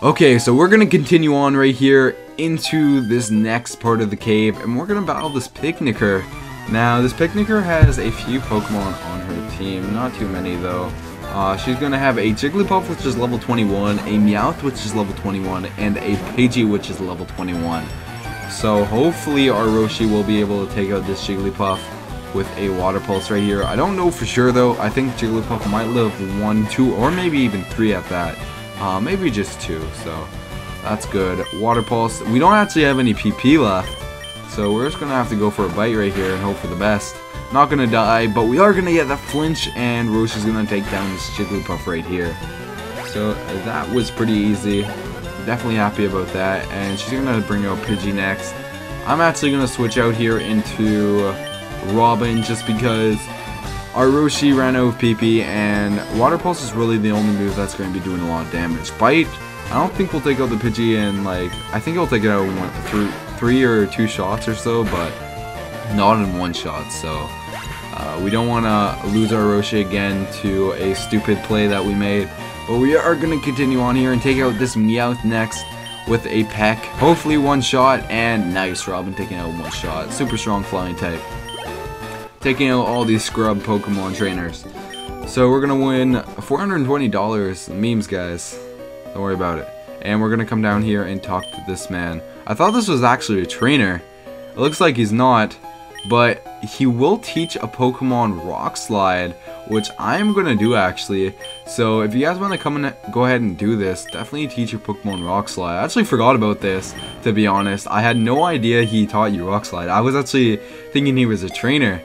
Okay, so we're gonna continue on right here into this next part of the cave, and we're gonna battle this Picnicker. Now, this Picnicker has a few Pokemon on her team, not too many though. Uh, she's gonna have a Jigglypuff, which is level 21, a Meowth, which is level 21, and a Pidgey, which is level 21. So hopefully our Roshi will be able to take out this Jigglypuff with a Water Pulse right here. I don't know for sure though. I think Jigglypuff might live one, two, or maybe even three at that. Uh, maybe just two, so that's good. Water Pulse. We don't actually have any PP left, so we're just going to have to go for a bite right here and hope for the best. Not going to die, but we are going to get the flinch, and Roshi is going to take down this Jigglypuff right here. So that was pretty easy. Definitely happy about that, and she's going to bring out Pidgey next. I'm actually going to switch out here into Robin just because our Roshi ran out of PP, and Water Pulse is really the only move that's going to be doing a lot of damage. Bite, I don't think we'll take out the Pidgey in, like, I think he'll take it out in three or two shots or so, but not in one shot, so... Uh, we don't want to lose our Roshi again to a stupid play that we made. But we are going to continue on here and take out this Meowth next with a peck. Hopefully one shot, and nice Robin taking out one shot. Super strong flying type taking out all these scrub Pokemon trainers. So we're gonna win $420 memes, guys. Don't worry about it. And we're gonna come down here and talk to this man. I thought this was actually a trainer. It looks like he's not, but he will teach a Pokemon Rock Slide, which I'm gonna do actually. So if you guys want to come and go ahead and do this, definitely teach your Pokemon Rock Slide. I actually forgot about this, to be honest. I had no idea he taught you Rock Slide. I was actually thinking he was a trainer.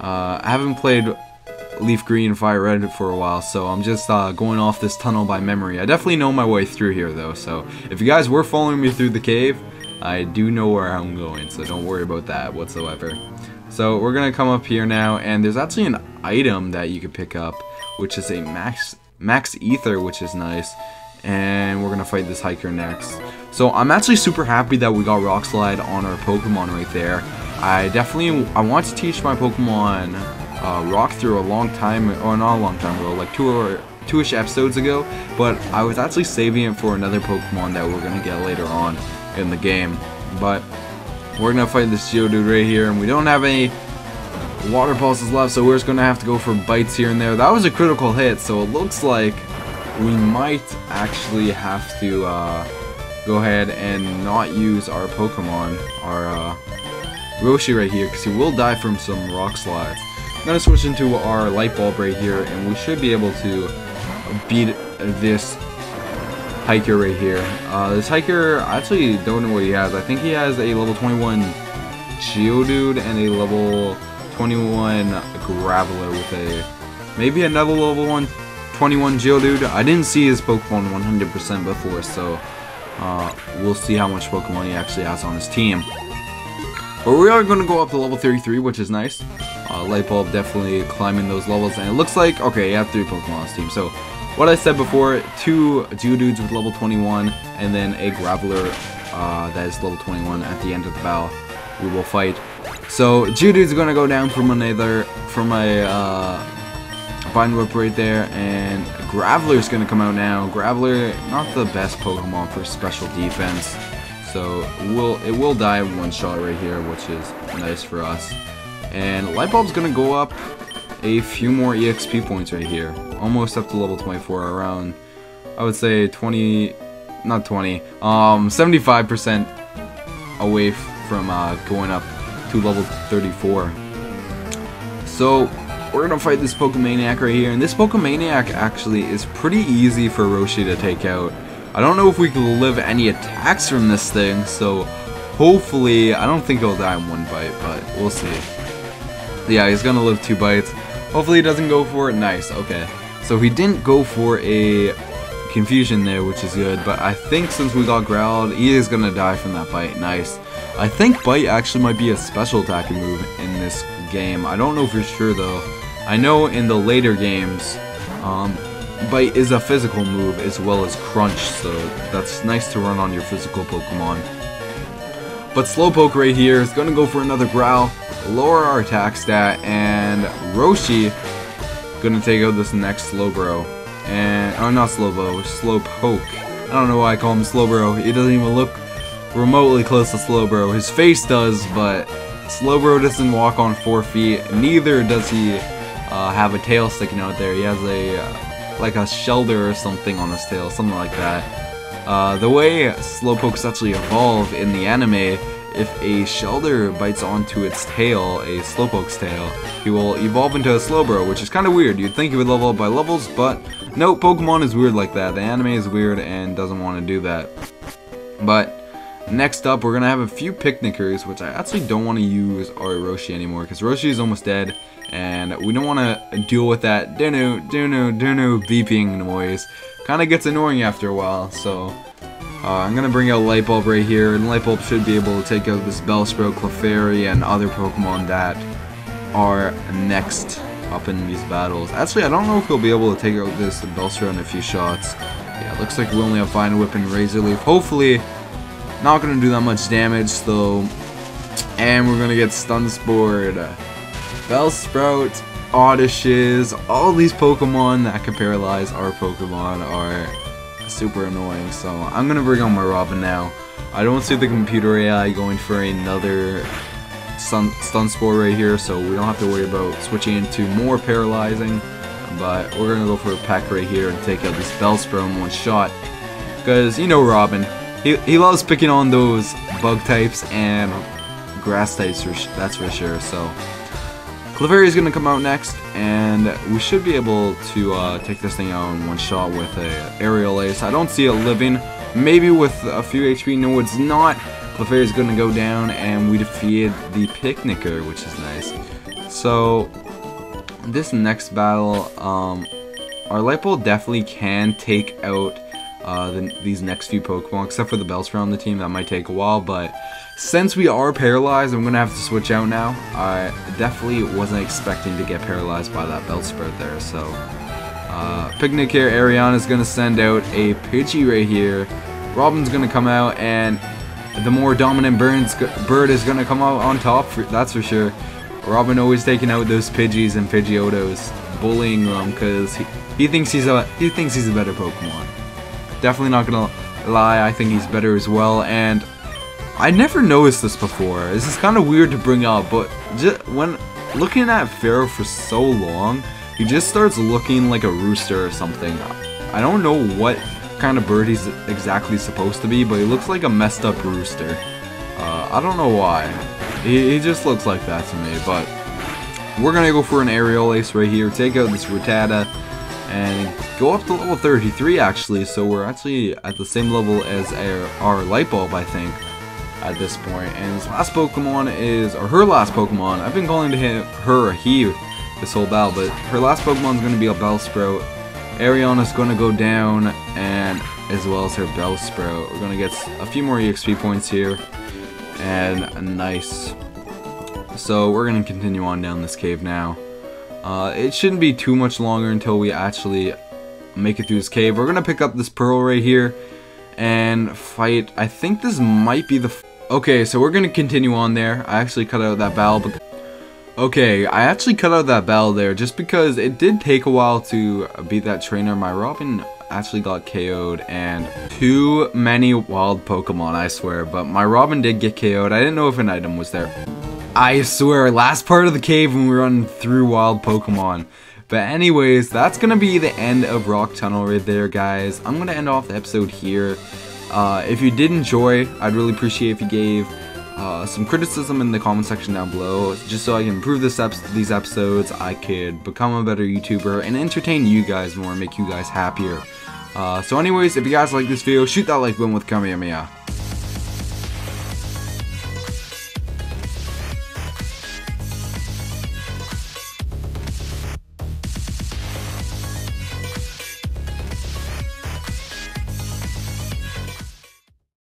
Uh, I haven't played Leaf Green Fire Red for a while, so I'm just uh, going off this tunnel by memory. I definitely know my way through here, though, so if you guys were following me through the cave, I do know where I'm going, so don't worry about that whatsoever. So we're going to come up here now, and there's actually an item that you can pick up, which is a Max, Max Ether, which is nice. And we're going to fight this hiker next. So I'm actually super happy that we got Rock Slide on our Pokemon right there. I definitely I want to teach my Pokemon uh, Rock through a long time, or not a long time ago, like two or two-ish episodes ago. But I was actually saving it for another Pokemon that we're gonna get later on in the game. But we're gonna fight this Geodude right here, and we don't have any water pulses left, so we're just gonna have to go for bites here and there. That was a critical hit, so it looks like we might actually have to uh, go ahead and not use our Pokemon, our uh, Roshi right here because he will die from some rock slides. I'm going to switch into our light bulb right here and we should be able to beat this hiker right here. Uh, this hiker, I actually don't know what he has. I think he has a level 21 Geodude and a level 21 Graveler with a maybe another level 1 21 Geodude. I didn't see his Pokemon 100% before, so uh, we'll see how much Pokemon he actually has on his team. But we are going to go up to level 33, which is nice. Uh, Lightbulb definitely climbing those levels, and it looks like, okay, you have three Pokemon on this team. So, what I said before, two Geodudes with level 21, and then a Graveler uh, that is level 21 at the end of the battle. We will fight. So, Geodude's going to go down from another, from a uh, Whip right there, and Graveler's going to come out now. Graveler, not the best Pokemon for special defense. So will it will die one shot right here, which is nice for us. And Lightbulb's gonna go up a few more EXP points right here. Almost up to level 24, around, I would say 20, not 20, um, 75% away from uh, going up to level 34. So, we're gonna fight this Pokemaniac right here, and this Pokemaniac actually is pretty easy for Roshi to take out. I don't know if we can live any attacks from this thing, so hopefully, I don't think he'll die in one bite, but we'll see. Yeah, he's gonna live two bites. Hopefully he doesn't go for it. Nice, okay. So he didn't go for a confusion there, which is good, but I think since we got growled, he is gonna die from that bite. Nice. I think bite actually might be a special attacking move in this game. I don't know for sure though. I know in the later games, um, Bite is a physical move as well as Crunch, so that's nice to run on your physical Pokemon. But Slowpoke right here is going to go for another Growl, lower our attack stat, and Roshi going to take out this next Slowbro. And, oh not Slowbro, Slowpoke. I don't know why I call him Slowbro. He doesn't even look remotely close to Slowbro. His face does, but Slowbro doesn't walk on four feet. Neither does he uh, have a tail sticking out there. He has a uh, like a Shellder or something on his tail, something like that. Uh, the way Slowpokes actually evolve in the anime if a Shellder bites onto its tail, a Slowpoke's tail, he will evolve into a Slowbro, which is kind of weird. You'd think he would level up by levels, but no, Pokemon is weird like that. The anime is weird and doesn't want to do that. But next up, we're going to have a few Picnickers, which I actually don't want to use our Roshi anymore, because Roshi is almost dead, and we don't want to deal with that dunu, dunu, dunu beeping noise. Kind of gets annoying after a while, so uh, I'm going to bring out Light Bulb right here, and Light Bulb should be able to take out this Bellsprout, Clefairy, and other Pokemon that are next up in these battles. Actually, I don't know if he'll be able to take out this Bellsprout in a few shots. Yeah, looks like we only have Vine Whip and Razor Leaf. Hopefully, not to do that much damage, though. And we're to get Stun Spore, Bellsprout, Oddishes, all these Pokemon that can paralyze our Pokemon are super annoying. So I'm gonna bring on my Robin now. I don't see the computer AI going for another stun, stun spore right here, so we don't have to worry about switching into more paralyzing. But we're gonna go for a peck right here and take out this Bellsprout in one shot. Because, you know Robin, he, loves picking on those bug types and grass types, that's for sure. So Clefairy is going to come out next, and we should be able to uh, take this thing out in one shot with a Aerial Ace. I don't see it living. Maybe with a few HP. No, it's not. Clefairy is going to go down, and we defeated the Picnicker, which is nice. So, this next battle, um, our Light Bulb definitely can take out uh, the, these next few Pokemon, except for the Bellsprout on the team. That might take a while, but since we are paralyzed, I'm going to have to switch out now. I definitely wasn't expecting to get paralyzed by that Bellsprout there, so... Uh, Picnicker, Ariana is going to send out a Pidgey right here. Robin's going to come out, and the more dominant bird is going to come out on top, for, that's for sure. Robin always taking out those Pidgeys and Pidgeotos, bullying them, because he, he, thinks he's a, he thinks he's a better Pokemon. Definitely not going to lie, I think he's better as well, and I never noticed this before. This is kind of weird to bring up, but just when looking at Fearow for so long, he just starts looking like a rooster or something. I don't know what kind of bird he's exactly supposed to be, but he looks like a messed up rooster. Uh, I don't know why. He, he, just looks like that to me, but we're gonna go for an aerial ace right here, take out this Rattata, and go up to level 33 actually, so we're actually at the same level as our, our light bulb, I think at this point. And his last Pokemon is, or her last Pokemon, I've been calling to him, her a he this whole battle, but her last Pokemon is going to be a Bellsprout. Ariana's going to go down, and as well as her Bellsprout. We're going to get a few more EXP points here, and nice. So we're going to continue on down this cave now. Uh, it shouldn't be too much longer until we actually make it through this cave. We're going to pick up this Pearl right here and fight. I think this might be the Okay, so we're gonna continue on there. I actually cut out that bell. Okay, I actually cut out that bell there just because it did take a while to beat that trainer. My Robin actually got KO'd and too many wild Pokemon, I swear. But my Robin did get KO'd. I didn't know if an item was there. I swear, last part of the cave when we run through wild Pokemon. But anyways, that's going to be the end of Rock Tunnel right there, guys. I'm going to end off the episode here. Uh, if you did enjoy, I'd really appreciate if you gave uh, some criticism in the comment section down below, just so I can improve this ep these episodes, I could become a better YouTuber, and entertain you guys more, make you guys happier. Uh, so anyways, if you guys like this video, shoot that like button with Kamehameha.